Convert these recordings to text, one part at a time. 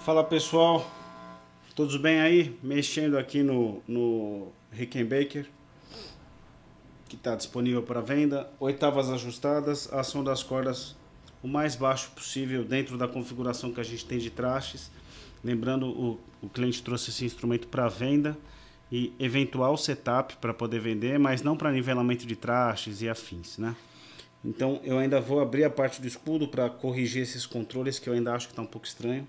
Fala pessoal, todos bem aí? Mexendo aqui no, no Rickenbacker, que está disponível para venda. Oitavas ajustadas, ação das cordas o mais baixo possível dentro da configuração que a gente tem de trastes. Lembrando, o, o cliente trouxe esse instrumento para venda e eventual setup para poder vender, mas não para nivelamento de trastes e afins, né? Então eu ainda vou abrir a parte do escudo para corrigir esses controles que eu ainda acho que está um pouco estranho.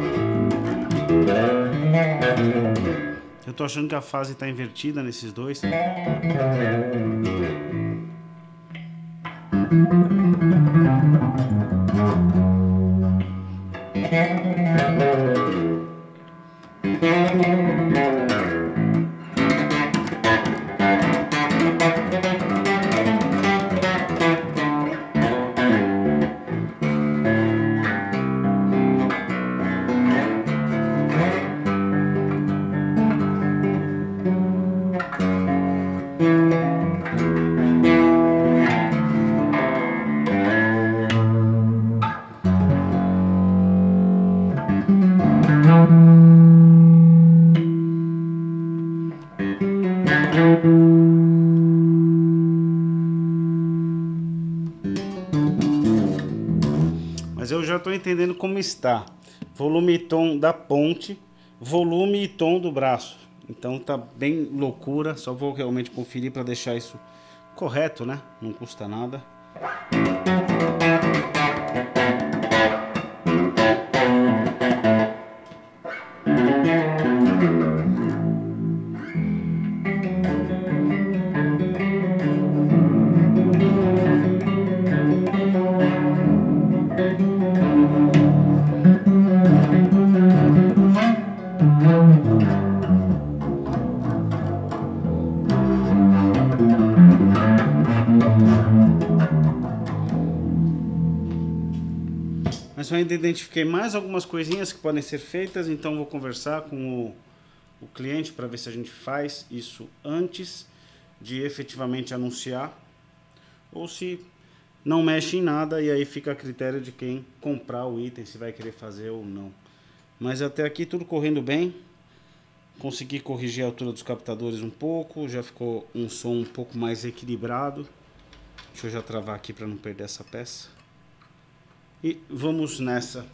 Eu tô achando que a fase está invertida nesses dois. Mas eu já estou entendendo como está. Volume e tom da ponte, volume e tom do braço. Então tá bem loucura, só vou realmente conferir para deixar isso correto, né? Não custa nada. Mas eu ainda identifiquei mais algumas coisinhas que podem ser feitas, então vou conversar com o, o cliente para ver se a gente faz isso antes de efetivamente anunciar ou se não mexe em nada e aí fica a critério de quem comprar o item, se vai querer fazer ou não. Mas até aqui tudo correndo bem. Consegui corrigir a altura dos captadores um pouco, já ficou um som um pouco mais equilibrado. Deixa eu já travar aqui para não perder essa peça. E vamos nessa.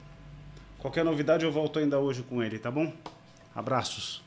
Qualquer novidade eu volto ainda hoje com ele, tá bom? Abraços.